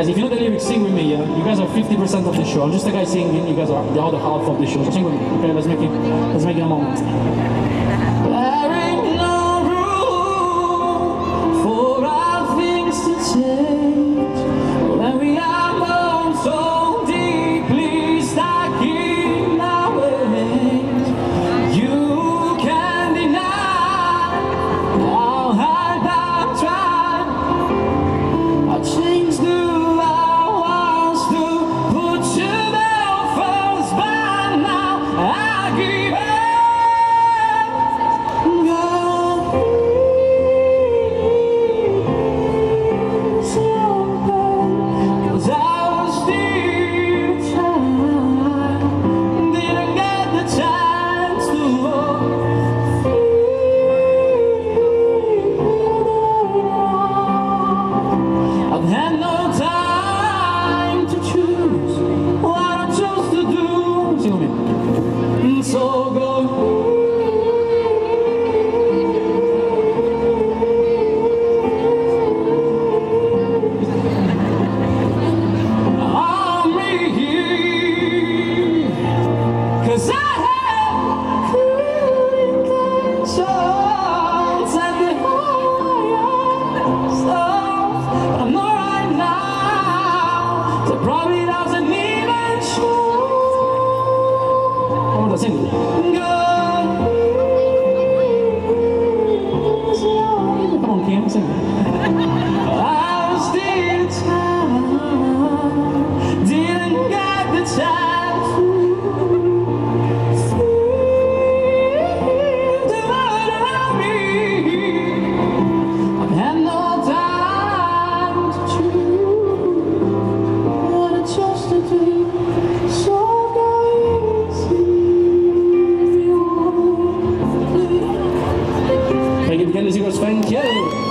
Guys, if you know the lyrics, sing with me, yeah? You guys are 50% of the show. I'm just a guy singing, you guys are the other half of the show. Sing with me, okay? Let's make it, let's make it a moment. sing. Come on, Cam, sing. I'm there didn't the time Michael.